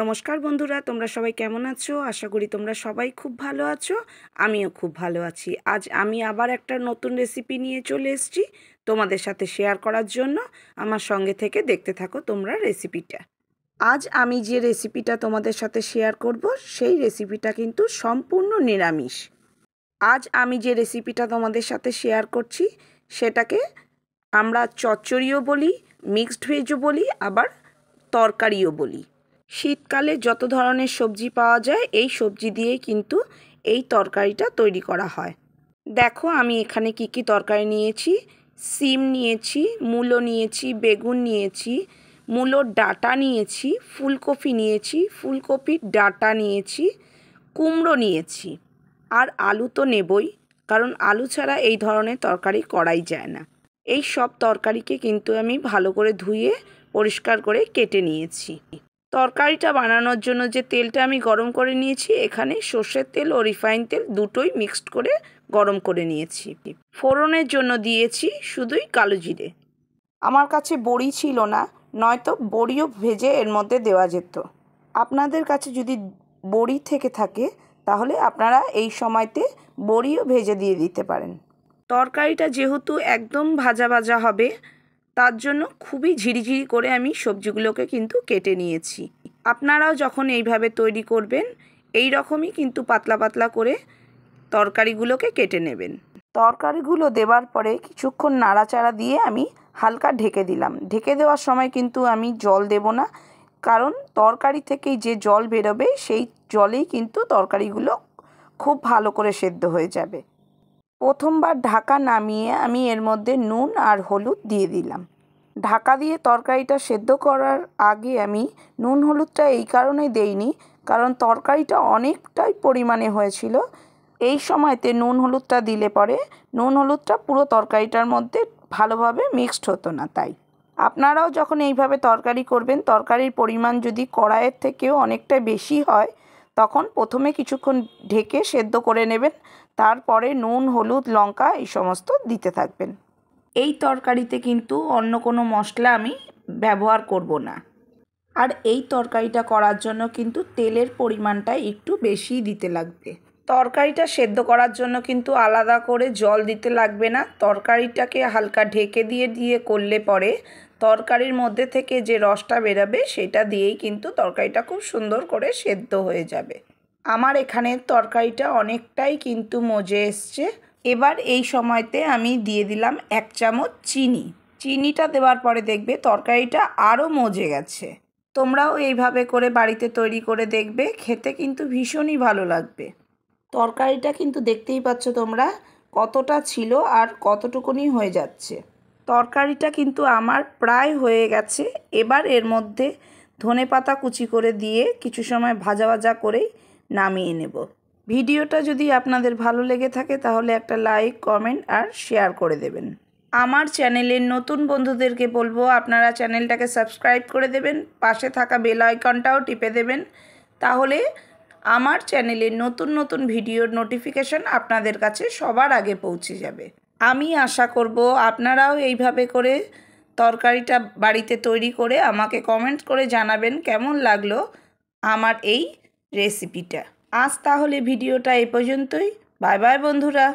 নমস্কার বন্ধুরা, তোমরা সবাই কেমন আছো? আশা করি তোমরা সবাই খুব ভালো আছো, আমিও খুব ভালো আছি। আজ আমি আবার একটা নতুন রেসিপি নিয়ে চলে এসেছি তোমাদের সাথে শেয়ার করার জন্য। আমার সঙ্গে থেকে দেখতে থাকো তোমরা রেসিপিটা আজ আমি যে রেসিপিটা তোমাদের সাথে শেয়ার করব, সেই রেসিপিটা কিন্তু সম্পূর্ণ নিরামিষ। আজ আমি যে রেসিপিটা তোমাদের সাথে শেয়ার করছি, সেটাকে আমরা চচ্চড়িও বলি মিক্সড ভেজও বলি, আবার তরকারিও বলি। শীতকালে যত ধরনের সবজি পাওয়া যায়, এই সবজি দিয়েই কিন্তু এই তরকারিটা তৈরি করা হয়। দেখো আমি এখানে কি কি তরকারি নিয়েছি। সিম নিয়েছি, মূলো নিয়েছি, বেগুন নিয়েছি, মূলোর ডাটা নিয়েছি, ফুলকপি নিয়েছি, ফুলকপির ডাটা নিয়েছি, কুমড়ো নিয়েছি। আর আলু তো নেবই, কারণ আলু ছাড়া এই ধরনের তরকারি করাই যায় না। এই সব তরকারিকে কিন্তু আমি ভালো করে ধুয়ে, পরিষ্কার করে কেটে নিয়েছি। তরকারিটা বানানোর জন্য যে তেলটা আমি গরম করে নিয়েছি, এখানে সর্ষের তেল ও রিফাইন তেল দুটোই মিক্সড করে গরম করে নিয়েছি। ফোড়নের জন্য দিয়েছি শুধুই কালো জিরে। আমার কাছে বড়ি ছিল না, নয়তো বড়িও ভেজে এর মধ্যে দেওয়া যেত। আপনাদের কাছে যদি বড়ি থেকে থাকে, তাহলে আপনারা এই সময়তে বড়িও ভেজে দিয়ে দিতে পারেন। তরকারিটা যেহেতু একদম ভাজা ভাজা হবে তার জন্য খুবই ঝিরিঝিরি করে আমি সবজিগুলোকে কিন্তু কেটে নিয়েছি। আপনারাও যখন এইভাবে তৈরি করবেন, এই রকমই কিন্তু পাতলা পাতলা করে তরকারিগুলোকে কেটে নেবেন। তরকারিগুলো দেওয়ার পরে কিছুক্ষণ নাড়াচাড়া দিয়ে আমি হালকা ঢেকে দিলাম। ঢেকে দেওয়ার সময় কিন্তু আমি জল দেব না, কারণ তরকারি থেকেই যে জল বেরোবে, সেই জলেই কিন্তু তরকারিগুলো খুব ভালো করে সেদ্ধ হয়ে যাবে। প্রথমবার ঢাকা নামিয়ে আমি এর মধ্যে নুন আর হলুদ দিয়ে দিলাম। ঢাকা দিয়ে তরকারিটা সেদ্ধ করার আগে আমি নুন হলুদটা এই কারণে দেইনি, কারণ তরকারিটা অনেকটাই পরিমাণে হয়েছিল। এই সময়তে নুন হলুদটা দিলে পরে নুন হলুদটা পুরো তরকারিটার মধ্যে ভালোভাবে মিক্সড হতো না তাই। আপনারাও যখন এইভাবে তরকারি করবেন, তরকারির পরিমাণ যদি কড়াইয়ের থেকেও অনেকটা বেশি হয় তখন প্রথমে কিছুক্ষণ ঢেকে সেদ্ধ করে নেবেন, তারপরে নুন, হলুদ, লঙ্কা এই সমস্ত দিতে থাকবেন। এই তরকারিতে কিন্তু অন্য কোনো মশলা আমি ব্যবহার করব না। আর এই তরকারিটা করার জন্য কিন্তু তেলের পরিমাণটা একটু বেশি দিতে লাগবে। তরকারিটা সেদ্ধ করার জন্য কিন্তু আলাদা করে জল দিতে লাগবে না। তরকারিটাকে হালকা ঢেকে দিয়ে দিয়ে করলে পরে তরকারির মধ্যে থেকে যে রসটা বেরাবে, সেটা দিয়েই কিন্তু তরকারিটা খুব সুন্দর করে সেদ্ধ হয়ে যাবে। আমার এখানে তরকারিটা অনেকটাই কিন্তু মজে এসছে। এবার এই সময়তে আমি দিয়ে দিলাম এক চামচ চিনি। চিনিটা দেওয়ার পরে দেখবে তরকারিটা আরও মজে গেছে। তোমরাও এইভাবে করে বাড়িতে তৈরি করে দেখবে, খেতে কিন্তু ভীষণই ভালো লাগবে। তরকারিটা কিন্তু দেখতেই পাচ্ছ তোমরা কতটা ছিল আর কতটুকুনি হয়ে যাচ্ছে। তরকারিটা কিন্তু আমার প্রায় হয়ে গেছে। এবার এর মধ্যে ধনে পাতা কুচি করে দিয়ে কিছু সময় ভাজা ভাজা করেই নামিয়ে নেব। ভিডিওটা যদি আপনাদের ভালো লেগে থাকে তাহলে একটা লাইক, কমেন্ট আর শেয়ার করে দেবেন। আমার চ্যানেলের নতুন বন্ধুদেরকে বলব, আপনারা চ্যানেলটাকে সাবস্ক্রাইব করে দেবেন, পাশে থাকা বেল আইকনটাও টিপে দেবেন। তাহলে আমার চ্যানেলে নতুন নতুন ভিডিওর নোটিফিকেশন আপনাদের কাছে সবার আগে পৌঁছে যাবে। আমি আশা করব আপনারাও এইভাবে করে তরকারিটা বাড়িতে তৈরি করে আমাকে কমেন্ট করে জানাবেন কেমন লাগল আমার এই রেসিপিটা আজ তাহলে ভিডিওটা এ পর্যন্তই। বাই বাই বন্ধুরা।